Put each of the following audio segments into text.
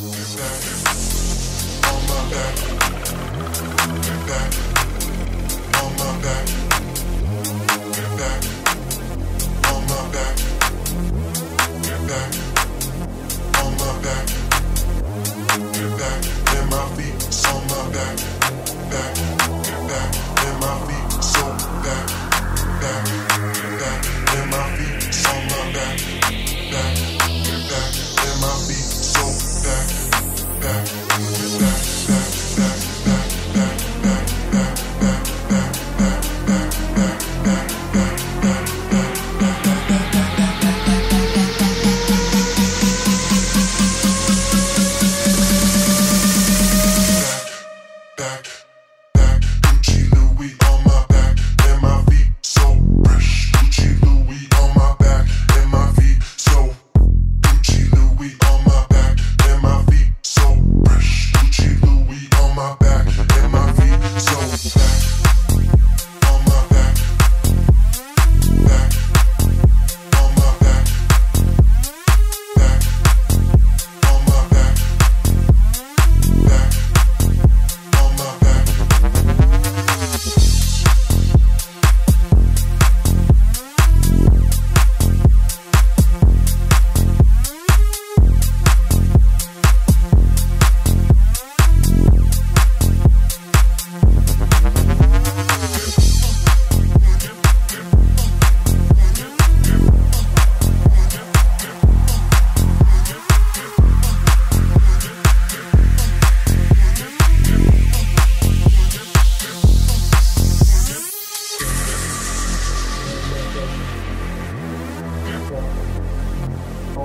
You better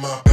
my back.